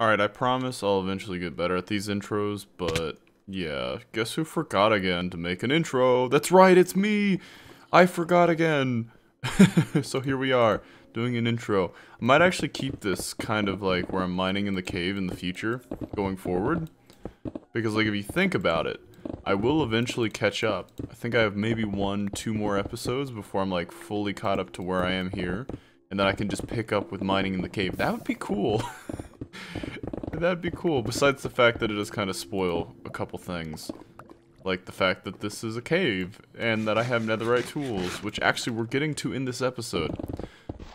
Alright, I promise I'll eventually get better at these intros, but yeah, guess who forgot again to make an intro? That's right, it's me! I forgot again! so here we are, doing an intro. I might actually keep this kind of like where I'm mining in the cave in the future, going forward. Because like if you think about it, I will eventually catch up. I think I have maybe one, two more episodes before I'm like fully caught up to where I am here. And then I can just pick up with mining in the cave. That would be cool. That'd be cool, besides the fact that it does kind of spoil a couple things. Like the fact that this is a cave, and that I have netherite tools, which actually we're getting to in this episode.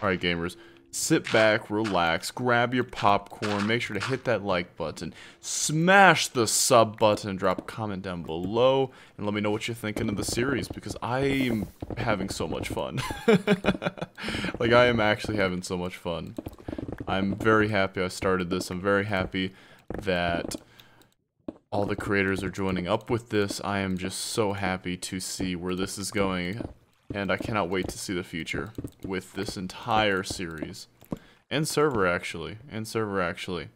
Alright gamers, sit back, relax, grab your popcorn, make sure to hit that like button, smash the sub button, drop a comment down below, and let me know what you're thinking of the series, because I am having so much fun. like, I am actually having so much fun. I'm very happy I started this. I'm very happy that all the creators are joining up with this. I am just so happy to see where this is going, and I cannot wait to see the future with this entire series. And server, actually. And server, actually.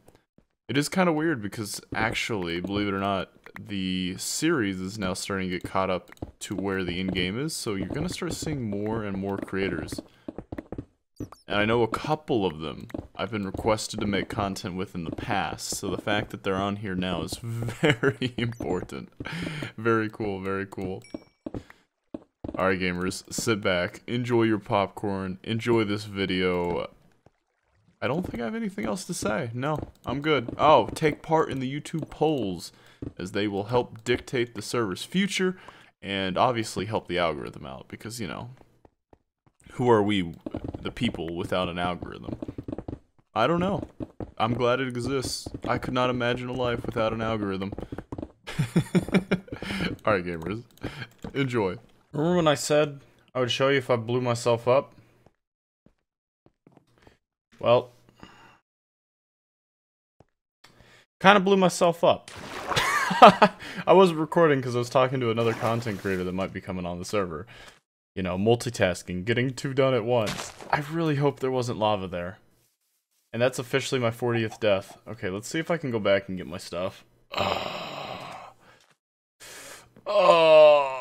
It is kind of weird because, actually, believe it or not, the series is now starting to get caught up to where the in-game is, so you're going to start seeing more and more creators. And I know a couple of them I've been requested to make content with in the past, so the fact that they're on here now is very important. very cool, very cool. Alright gamers, sit back, enjoy your popcorn, enjoy this video. I don't think I have anything else to say. No, I'm good. Oh, take part in the YouTube polls, as they will help dictate the server's future, and obviously help the algorithm out, because, you know, who are we, the people, without an algorithm? I don't know. I'm glad it exists. I could not imagine a life without an algorithm. Alright, gamers. Enjoy. Remember when I said I would show you if I blew myself up? Well, kind of blew myself up. I wasn't recording because I was talking to another content creator that might be coming on the server you know, multitasking, getting two done at once. I really hope there wasn't lava there. And that's officially my 40th death. Okay, let's see if I can go back and get my stuff. Oh,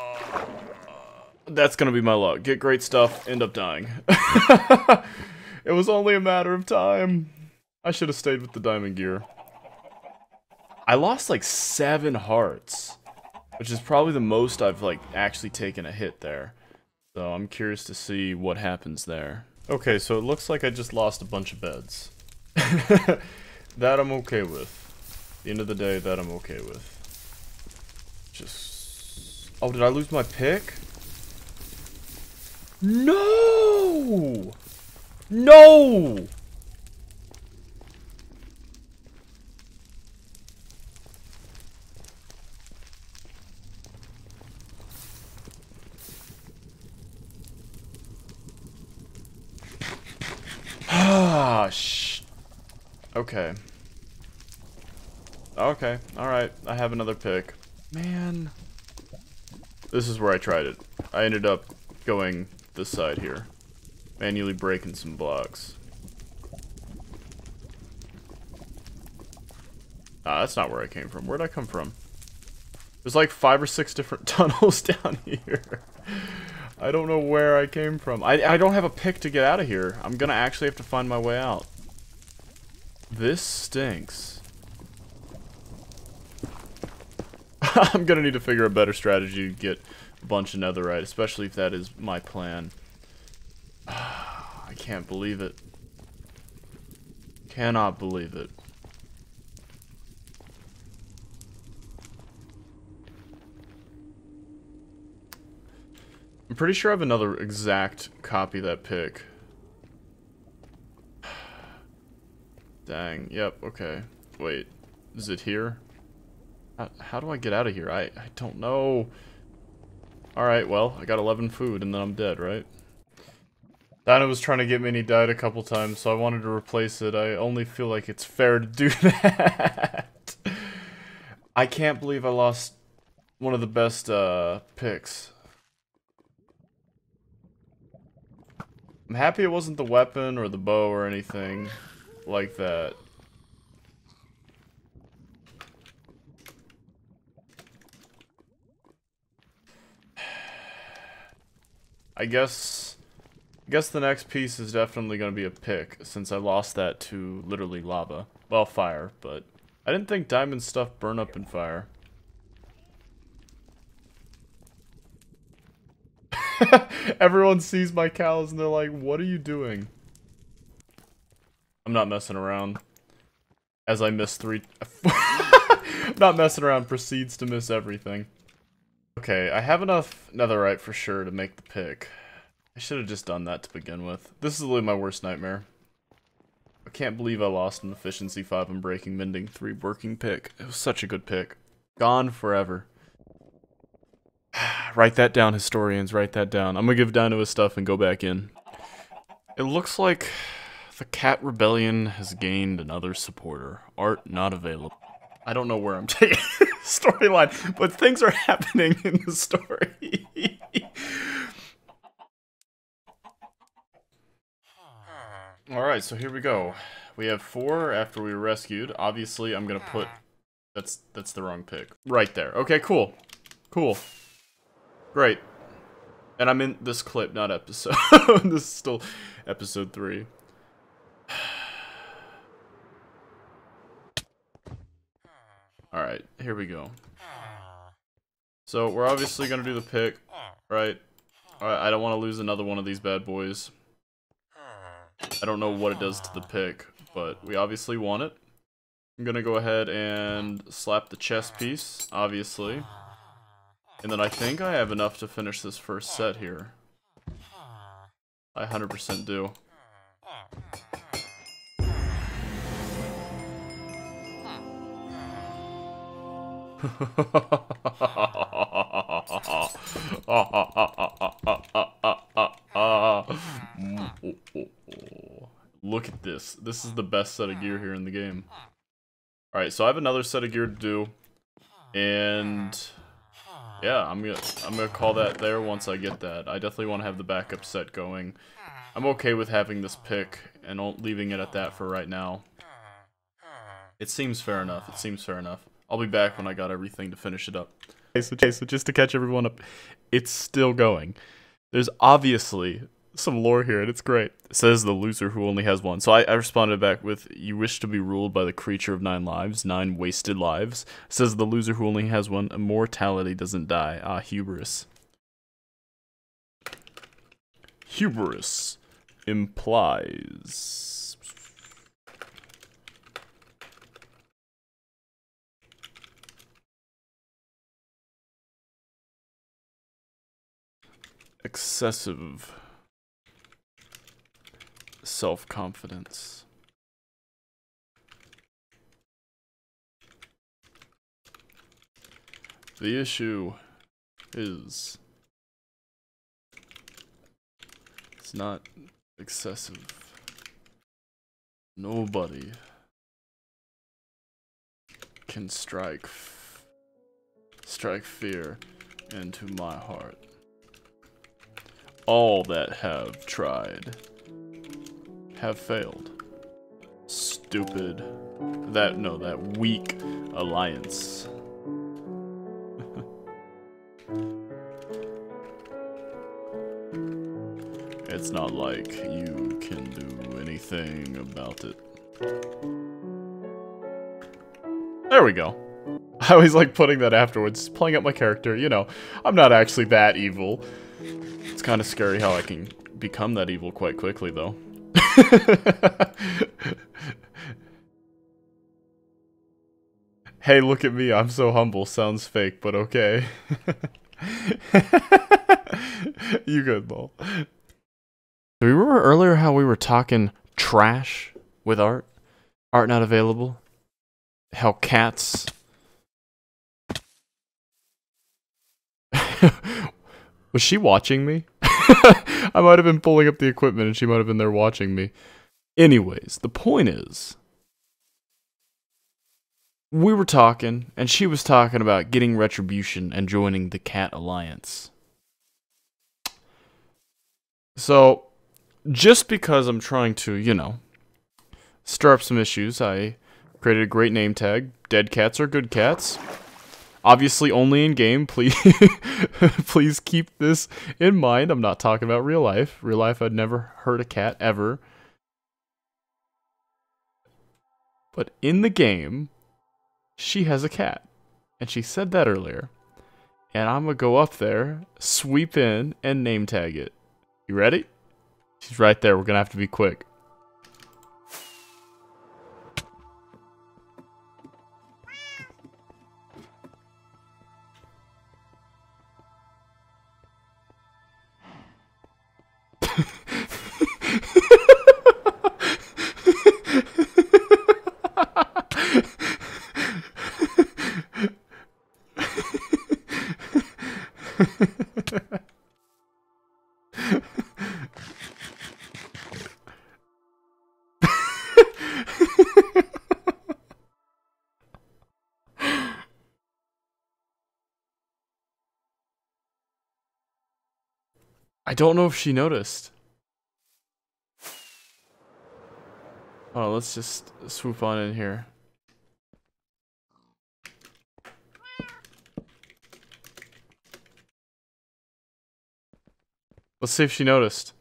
that's gonna be my luck. Get great stuff, end up dying. it was only a matter of time. I should have stayed with the diamond gear. I lost like seven hearts, which is probably the most I've like actually taken a hit there. So I'm curious to see what happens there. Okay, so it looks like I just lost a bunch of beds. that I'm okay with. At the end of the day, that I'm okay with. Just... Oh, did I lose my pick? No! No! Ah, shh. Okay. Okay, alright. I have another pick. Man. This is where I tried it. I ended up going this side here. Manually breaking some blocks. Ah, that's not where I came from. Where'd I come from? There's like five or six different tunnels down here. I don't know where I came from. I, I don't have a pick to get out of here. I'm gonna actually have to find my way out. This stinks. I'm gonna need to figure a better strategy to get a bunch of netherite, especially if that is my plan. I can't believe it. Cannot believe it. I'm pretty sure I have another exact copy of that pick. Dang, yep, okay. Wait, is it here? How, how do I get out of here? I, I don't know. Alright, well, I got 11 food and then I'm dead, right? Dino was trying to get me and he died a couple times, so I wanted to replace it. I only feel like it's fair to do that. I can't believe I lost one of the best uh, picks. I'm happy it wasn't the weapon or the bow or anything like that. I guess I guess the next piece is definitely going to be a pick, since I lost that to literally lava. Well, fire, but I didn't think diamond stuff burn up in fire. Everyone sees my cows and they're like, what are you doing? I'm not messing around. As I miss three... not messing around, proceeds to miss everything. Okay, I have enough netherite for sure to make the pick. I should have just done that to begin with. This is literally my worst nightmare. I can't believe I lost an efficiency 5 unbreaking mending 3 working pick. It was such a good pick. Gone forever. Write that down, historians. Write that down. I'm gonna give Dino his stuff and go back in. It looks like the Cat Rebellion has gained another supporter. Art not available. I don't know where I'm taking storyline, but things are happening in the story. Alright, so here we go. We have four after we were rescued. Obviously, I'm gonna put... That's that's the wrong pick. Right there. Okay, cool. Cool. Great. And I'm in this clip, not episode. this is still episode 3. Alright, here we go. So, we're obviously gonna do the pick, right? Alright, I don't want to lose another one of these bad boys. I don't know what it does to the pick, but we obviously want it. I'm gonna go ahead and slap the chest piece, obviously. And then I think I have enough to finish this first set here. I 100% do. Look at this. This is the best set of gear here in the game. Alright, so I have another set of gear to do. And yeah, I'm gonna I'm gonna call that there once I get that. I definitely want to have the backup set going. I'm okay with having this pick and leaving it at that for right now. It seems fair enough. It seems fair enough. I'll be back when I got everything to finish it up. Okay, so, okay, so just to catch everyone up, it's still going. There's obviously some lore here, and it's great. Says the loser who only has one. So I, I, responded back with, "You wish to be ruled by the creature of nine lives, nine wasted lives." Says the loser who only has one. Immortality doesn't die. Ah, hubris. Hubris implies excessive self-confidence. The issue is it's not excessive. Nobody can strike strike fear into my heart all that have tried have failed. Stupid. That, no, that weak alliance. it's not like you can do anything about it. There we go. I always like putting that afterwards, playing up my character, you know, I'm not actually that evil. It's kind of scary how I can become that evil quite quickly, though. hey, look at me, I'm so humble. Sounds fake, but okay. you good, lol. Do you remember earlier how we were talking trash with art? Art not available? How cats... Was she watching me? I might have been pulling up the equipment and she might have been there watching me. Anyways, the point is, we were talking, and she was talking about getting retribution and joining the Cat Alliance. So, just because I'm trying to, you know, stir up some issues, I created a great name tag. Dead cats are good cats. Obviously, only in game. Please, please keep this in mind. I'm not talking about real life. Real life, I'd never hurt a cat ever. But in the game, she has a cat, and she said that earlier. And I'm gonna go up there, sweep in, and name tag it. You ready? She's right there. We're gonna have to be quick. Don't know if she noticed. Oh, let's just swoop on in here. Let's see if she noticed.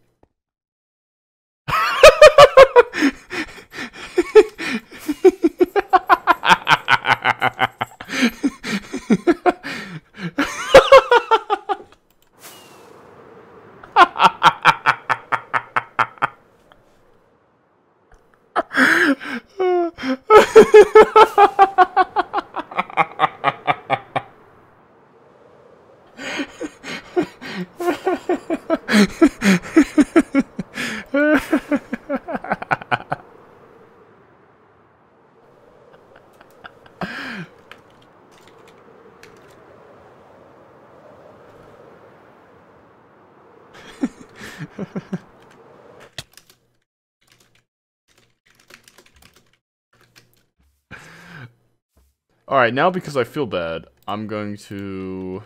Alright, now because I feel bad, I'm going to...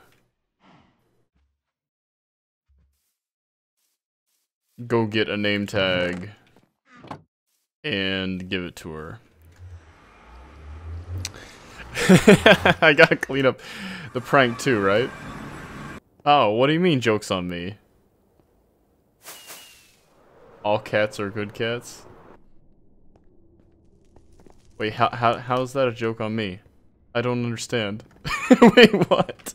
Go get a name tag and give it to her. I gotta clean up the prank too, right? Oh, what do you mean joke's on me? All cats are good cats? Wait, how, how, how's that a joke on me? I don't understand. Wait, what?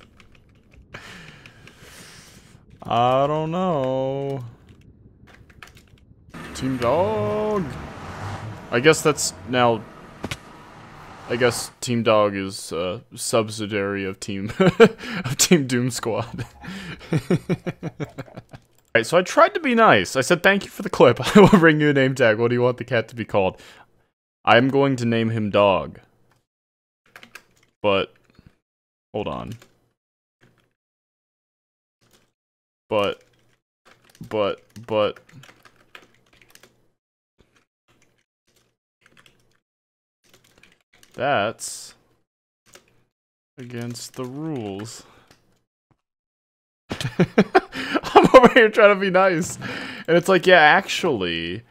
I don't know. Team Dog. I guess that's now. I guess Team Dog is uh, subsidiary of Team of Team Doom Squad. Alright, so I tried to be nice. I said thank you for the clip. I will bring you a name tag. What do you want the cat to be called? I'm going to name him Dog. But, hold on. But, but, but... That's against the rules. I'm over here trying to be nice. And it's like, yeah, actually,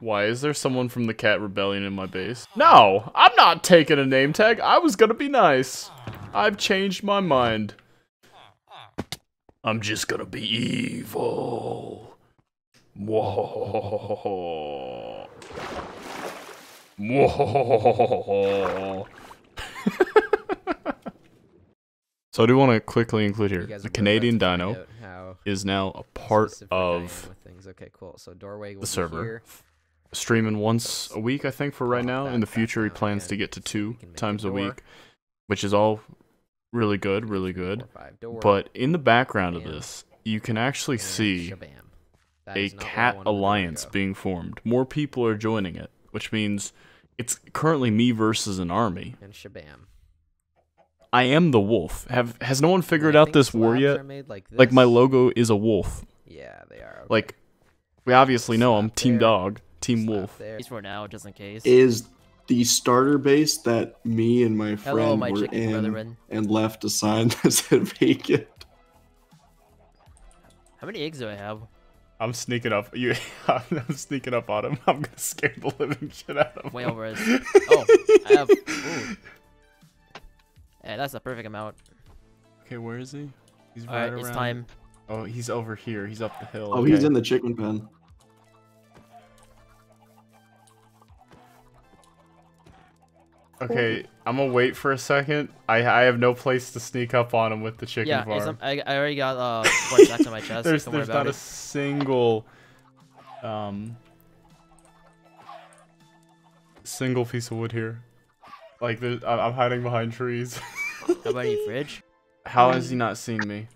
why is there someone from the Cat Rebellion in my base? No, I'm not taking a name tag. I was gonna be nice. I've changed my mind. I'm just gonna be evil. Whoa. Whoa. so I do want to quickly include here, the Canadian Dino is now a part of Okay, cool. So doorway the server streaming once a week, I think, for right now. In the future, he plans to get to two times a week, which is all really good, really good. But in the background of this, you can actually see a cat alliance being formed. More people are joining it, which means it's currently me versus an army. And shabam. I am the wolf. Have has no one figured out this war yet? Like, like, my logo is a wolf. Yeah, they are. Okay. Like we obviously know I'm Team Dog. Team Wolf. At least for now, just in case. Is the starter base that me and my friend Hello, my were in brethren. and left a sign that said vacant. How many eggs do I have? I'm sneaking up. You, I'm sneaking up on him. I'm gonna scare the living shit out of him. Way over his. Oh, I have. Ooh. Yeah, that's the perfect amount. Okay, where is he? He's All right right, it's time. Oh, he's over here. He's up the hill. Oh, he's in the chicken pen. Okay, I'm gonna wait for a second. I I have no place to sneak up on him with the chicken Yeah, farm. it's, um, I, I already got uh one stacks on my chest. there's Don't worry there's about not a single um single piece of wood here. Like there, I- I'm hiding behind trees. How about your fridge? How has he not seen me?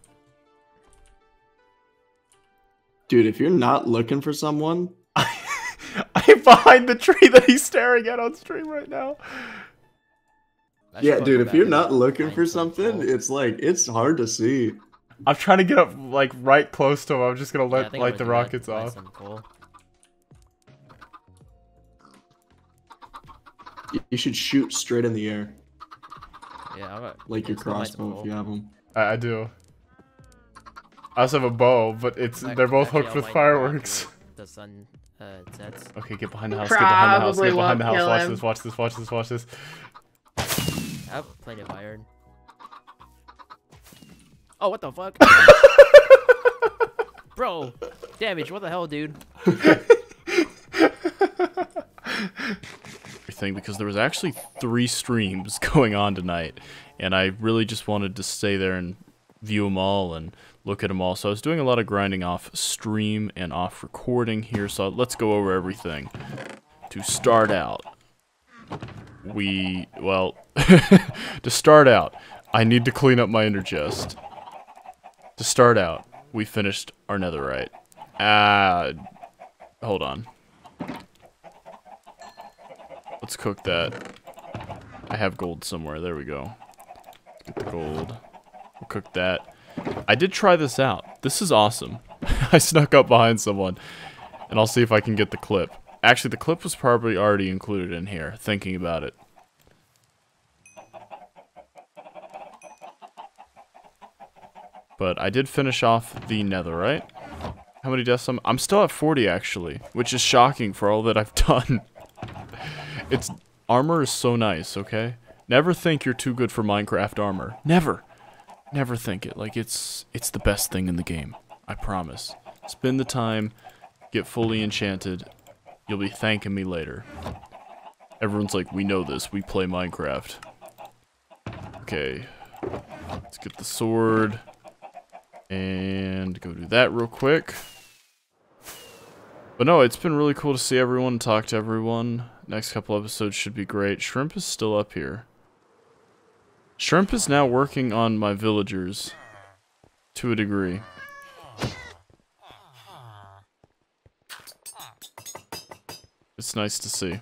Dude, if you're not looking for someone, I'm behind the tree that he's staring at on stream right now. I yeah, dude, if you're not looking for something, full. it's like it's hard to see. I'm trying to get up like right close to him. I'm just gonna Yeah, I let think I'm light the gonna that rockets nice off. and full. You should shoot straight in the air, Yeah, I'm gonna, like your it's still nice and crossbow if you have them. I, I do. I also have a bow, but it's Ac- they're both hooked with fireworks. The sun uh. Okay, get behind the house. Get behind the house. Get behind the house. Watch him. this. Watch this. Watch this. Watch this. I have plenty of iron. Oh, what the fuck? Bro, damage, what the hell, dude? everything because there was actually three streams going on tonight, and I really just wanted to stay there and view them all and look at them all. So I was doing a lot of grinding off stream and off recording here. So let's go over everything. To start out, we well, to start out, I need to clean up my inner chest. To start out, we finished our netherite. Ah, hold on. Let's cook that. I have gold somewhere. There we go. Get the gold. We'll cook that. I did try this out. This is awesome. I snuck up behind someone, and I'll see if I can get the clip. Actually, the clip was probably already included in here, thinking about it. But I did finish off the netherite. How many deaths? I'm, I'm still at 40, actually, which is shocking for all that I've done. It's armor is so nice, okay? Never think you're too good for Minecraft armor. Never. Never think it. Like it's it's the best thing in the game. I promise. Spend the time, get fully enchanted. You'll be thanking me later. Everyone's like, "We know this. We play Minecraft." Okay. Let's get the sword and go do that real quick. But no, it's been really cool to see everyone, talk to everyone. Next couple episodes should be great. Shrimp is still up here. Shrimp is now working on my villagers to a degree. It's nice to see.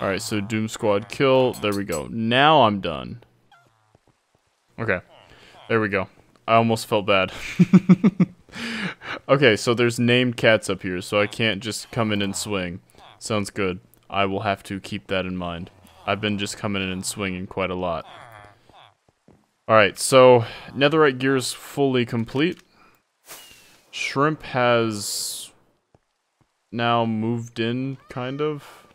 Alright, so Doom Squad kill. There we go. Now I'm done. Okay. There we go. I almost felt bad. okay, so there's named cats up here, so I can't just come in and swing. Sounds good. I will have to keep that in mind. I've been just coming in and swinging quite a lot. Alright, so netherite gear is fully complete. Shrimp has now moved in, kind of.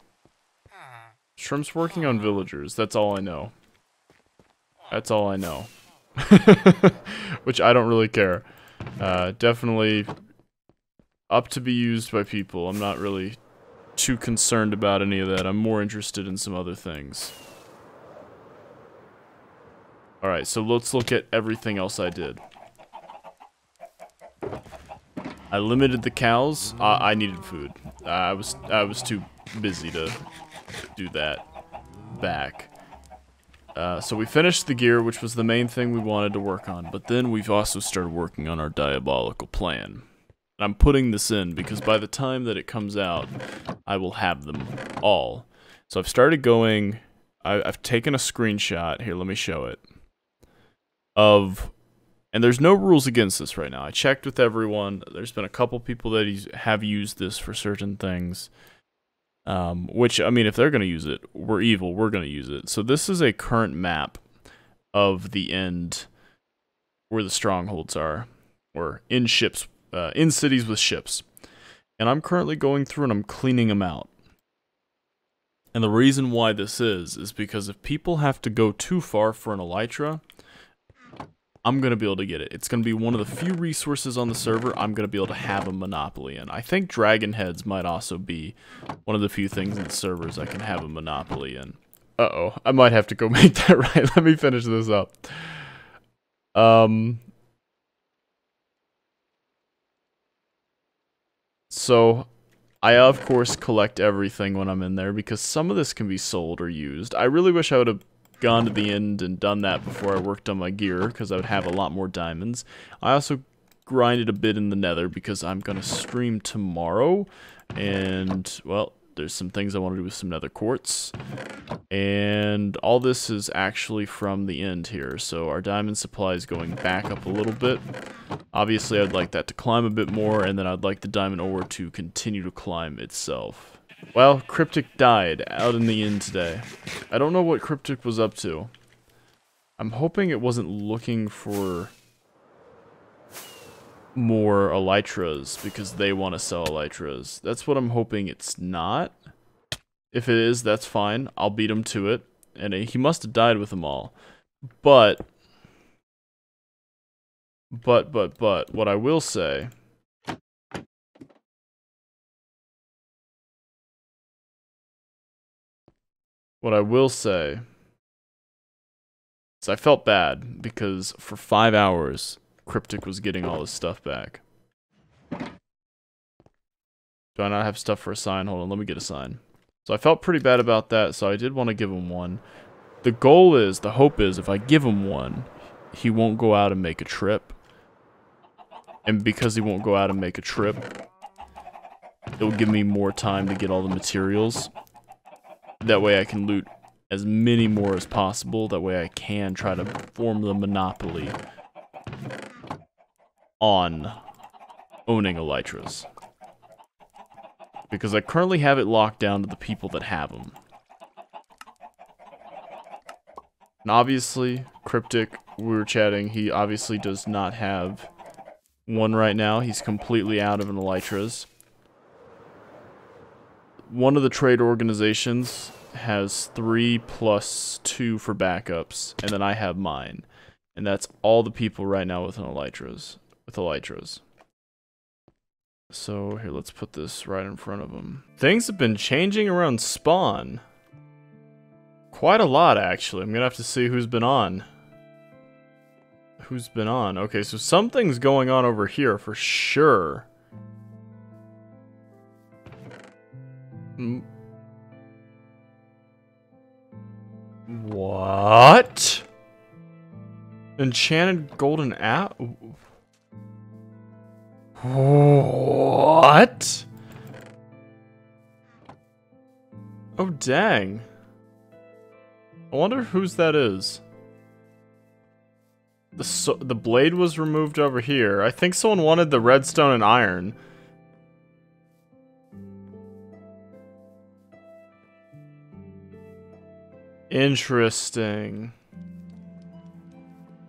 Shrimp's working on villagers, that's all I know. That's all I know. Which I don't really care. Uh, definitely up to be used by people. I'm not really too concerned about any of that. I'm more interested in some other things. Alright, so let's look at everything else I did. I limited the cows. Uh, I needed food. I was I was too busy to do that back. Uh, so we finished the gear, which was the main thing we wanted to work on. But then we've also started working on our diabolical plan. I'm putting this in because by the time that it comes out, I will have them all. So I've started going. I, I've taken a screenshot. Here, let me show it. Of, and there's no rules against this right now. I checked with everyone. There's been a couple people that have used this for certain things. Um, which I mean, if they're gonna use it, we're evil. We're gonna use it. So this is a current map of the end where the strongholds are, or in ships, uh, in cities with ships. And I'm currently going through and I'm cleaning them out. And the reason why this is, is because if people have to go too far for an Elytra, I'm going to be able to get it. It's going to be one of the few resources on the server I'm going to be able to have a monopoly in. I think Dragon Heads might also be one of the few things in servers I can have a monopoly in. Uh-oh, I might have to go make that right. Let me finish this up. Um... So, I of course collect everything when I'm in there because some of this can be sold or used. I really wish I would have gone to the end and done that before I worked on my gear because I would have a lot more diamonds. I also grinded a bit in the nether because I'm going to stream tomorrow and, well, there's some things I want to do with some nether quartz. And all this is actually from the end here. So our diamond supply is going back up a little bit. Obviously, I'd like that to climb a bit more, and then I'd like the diamond ore to continue to climb itself. Well, Cryptic died out in the end today. I don't know what Cryptic was up to. I'm hoping it wasn't looking for more elytras because they want to sell elytras. That's what I'm hoping it's not. If it is, that's fine. I'll beat him to it. And he must have died with them all. But, but, but, but, what I will say What I will say is I felt bad because for five hours, Cryptic was getting all his stuff back. Do I not have stuff for a sign? Hold on, let me get a sign. So I felt pretty bad about that, so I did want to give him one. The goal is, the hope is, if I give him one, he won't go out and make a trip. And because he won't go out and make a trip, it'll give me more time to get all the materials. That way I can loot as many more as possible. That way I can try to form the monopoly on owning elytras. Because I currently have it locked down to the people that have them. And obviously, Cryptic, we were chatting, he obviously does not have one right now. He's completely out of an elytras one of the trade organizations has three plus two for backups, and then I have mine. And that's all the people right now with an elytras. With elytras. So here, let's put this right in front of them. Things have been changing around spawn. Quite a lot, actually. I'm gonna have to see who's been on. Who's been on? Okay, so something's going on over here for sure. What? Enchanted golden app? What? Oh, dang. I wonder whose that is. The, so the blade was removed over here. I think someone wanted the redstone and iron. Interesting.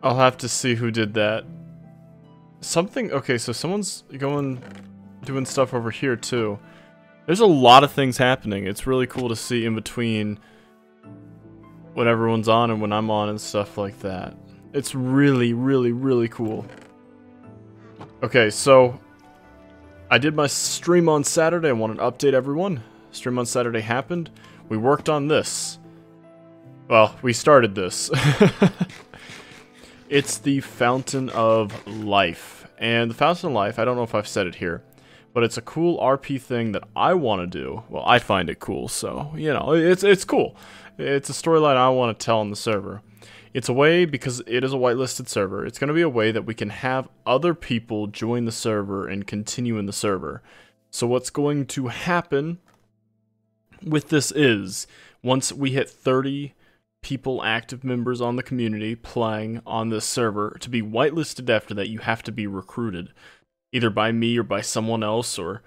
I'll have to see who did that. Something, okay, so someone's going, doing stuff over here too. There's a lot of things happening. It's really cool to see in between when everyone's on and when I'm on and stuff like that. It's really, really, really cool. Okay, so I did my stream on Saturday. I wanted to update everyone. Stream on Saturday happened. We worked on this. Well, we started this. it's the Fountain of Life. And the Fountain of Life, I don't know if I've said it here, but it's a cool RP thing that I want to do. Well, I find it cool, so, you know, it's, it's cool. It's a storyline I want to tell on the server. It's a way, because it is a whitelisted server, it's going to be a way that we can have other people join the server and continue in the server. So what's going to happen with this is, once we hit 30 people, active members on the community playing on this server. To be whitelisted after that, you have to be recruited, either by me or by someone else or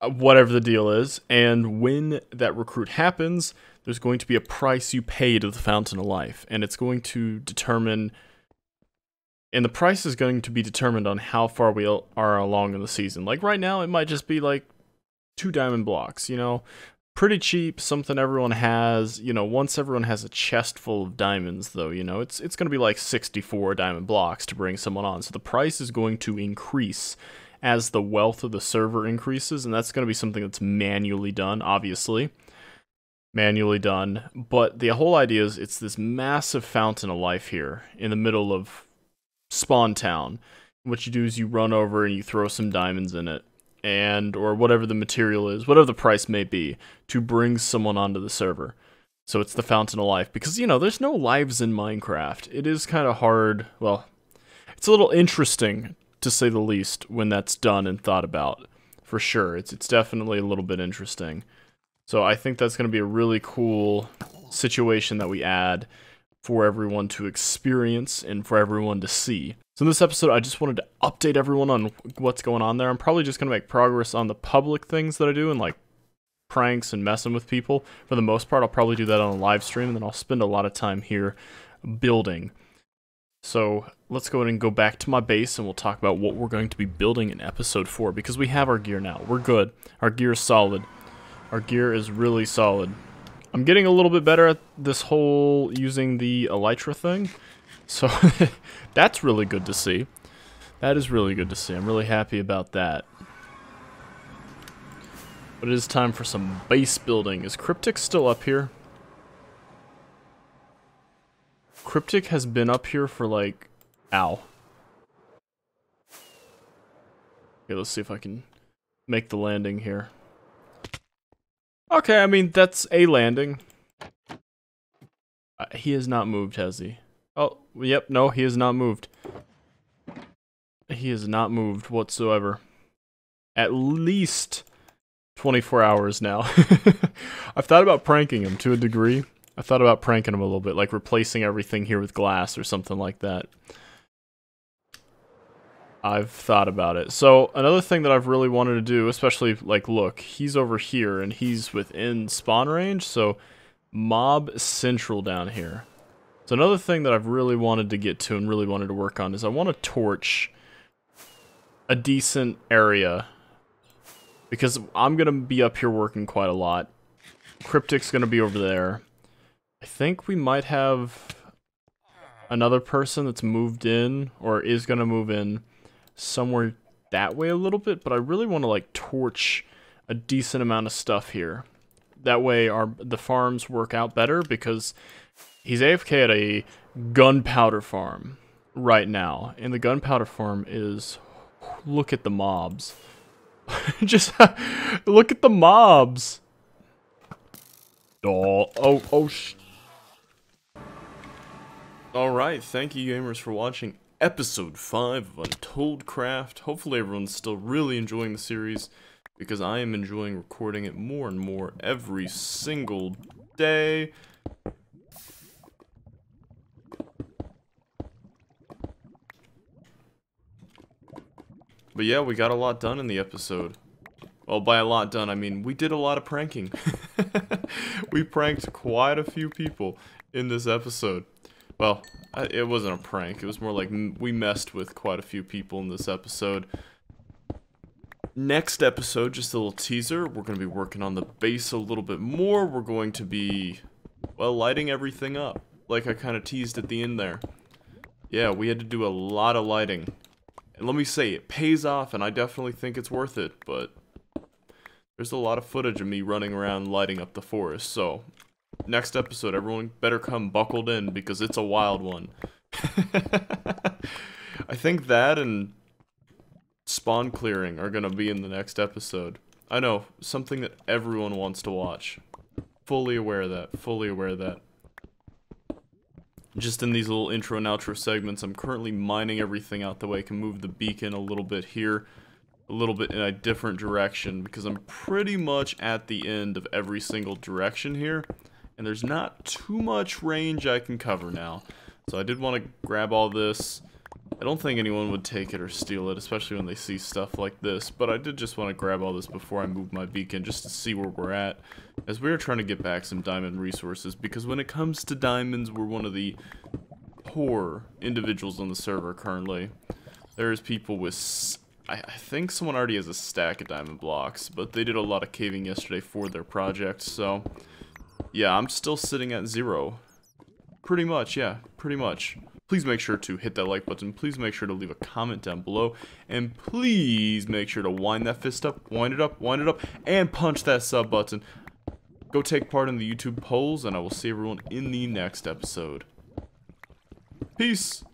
uh, whatever the deal is. And when that recruit happens, there's going to be a price you pay to the Fountain of Life, and it's going to determine. And the price is going to be determined on how far we are along in the season. Like right now, it might just be like two diamond blocks, you know? Pretty cheap, something everyone has. You know, once everyone has a chest full of diamonds, though, you know, it's it's going to be like 64 diamond blocks to bring someone on. So the price is going to increase as the wealth of the server increases, and that's going to be something that's manually done, obviously. Manually done. But the whole idea is it's this massive fountain of life here in the middle of Spawn Town. What you do is you run over and you throw some diamonds in it and or whatever the material is, whatever the price may be, to bring someone onto the server. So it's the fountain of life because you know there's no lives in Minecraft. It is kind of hard. Well, it's a little interesting to say the least when that's done and thought about. For sure, it's it's definitely a little bit interesting. So I think that's going to be a really cool situation that we add for everyone to experience and for everyone to see. So in this episode, I just wanted to update everyone on what's going on there. I'm probably just going to make progress on the public things that I do and like pranks and messing with people. For the most part, I'll probably do that on a live stream and then I'll spend a lot of time here building. So let's go ahead and go back to my base and we'll talk about what we're going to be building in episode 4 because we have our gear now. We're good. Our gear is solid. Our gear is really solid. I'm getting a little bit better at this whole using the elytra thing. So that's really good to see. That is really good to see. I'm really happy about that. But it is time for some base building. Is Cryptic still up here? Cryptic has been up here for like... Ow. Okay, let's see if I can make the landing here. Okay, I mean, that's a landing. Uh, he has not moved, has he? Oh, yep, no, he has not moved. He has not moved whatsoever. At least 24 hours now. I've thought about pranking him to a degree. I thought about pranking him a little bit, like replacing everything here with glass or something like that. I've thought about it. So another thing that I've really wanted to do, especially like look, he's over here and he's within spawn range, so mob central down here. So another thing that I've really wanted to get to and really wanted to work on is I want to torch a decent area because I'm going to be up here working quite a lot. Cryptic's going to be over there. I think we might have another person that's moved in or is going to move in somewhere that way a little bit, but I really want to like torch a decent amount of stuff here. That way our the farms work out better because he's AFK at a gunpowder farm right now. And the gunpowder farm is look at the mobs. Just look at the mobs. Oh, oh, oh. All right, thank you gamers for watching episode 5 of UntoldCraft. Hopefully everyone's still really enjoying the series because I am enjoying recording it more and more every single day. But yeah, we got a lot done in the episode. Well, by a lot done, I mean we did a lot of pranking. we pranked quite a few people in this episode. Well, it wasn't a prank. It was more like we messed with quite a few people in this episode. Next episode, just a little teaser, we're going to be working on the base a little bit more. We're going to be, well, lighting everything up, like I kind of teased at the end there. Yeah, we had to do a lot of lighting. And let me say, it pays off, and I definitely think it's worth it, but there's a lot of footage of me running around lighting up the forest, so next episode, everyone better come buckled in, because it's a wild one. I think that and spawn clearing are going to be in the next episode. I know, something that everyone wants to watch. Fully aware of that, fully aware of that. Just in these little intro and outro segments, I'm currently mining everything out the way I can move the beacon a little bit here, a little bit in a different direction, because I'm pretty much at the end of every single direction here, and there's not too much range I can cover now. So I did want to grab all this, I don't think anyone would take it or steal it, especially when they see stuff like this, but I did just want to grab all this before I move my beacon, just to see where we're at, as we are trying to get back some diamond resources, because when it comes to diamonds, we're one of the poor individuals on the server currently. There's people with I, I think someone already has a stack of diamond blocks, but they did a lot of caving yesterday for their project, so yeah, I'm still sitting at zero. Pretty much, yeah, pretty much. Please make sure to hit that like button. Please make sure to leave a comment down below. And please make sure to wind that fist up, wind it up, wind it up, and punch that sub button. Go take part in the YouTube polls, and I will see everyone in the next episode. Peace!